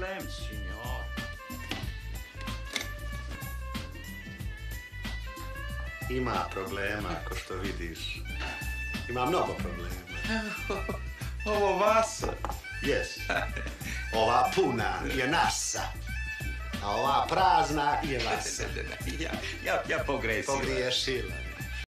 problem, signor. Ima problema, ako što vidiš. Ima mnogo problema. Ovo vas? Jes. Ova puna je nasa. A ova prazna je vasa. ja, ja, ja pogrešila. Pogriješila.